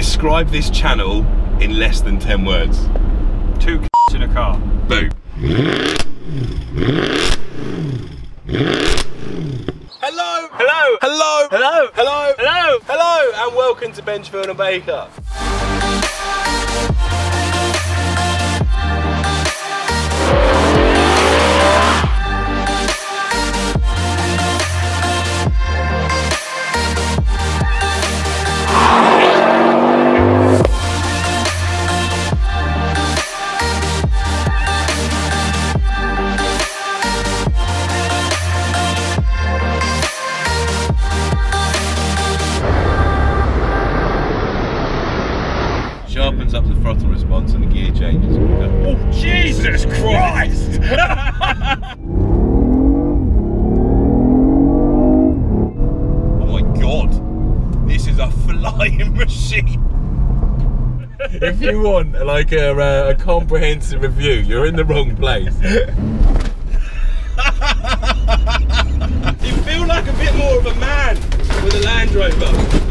Describe this channel in less than 10 words. Two in a car. Boom. Hello! Hello! Hello! Hello! Hello! Hello! Hello! And welcome to Benjafield and Baker. Sharpens up the throttle response and the gear changes quicker. Oh, Jesus Christ! Oh my god! This is a flying machine! if you want like a, uh, a comprehensive review, you're in the wrong place. you feel like a bit more of a man with a Land Rover.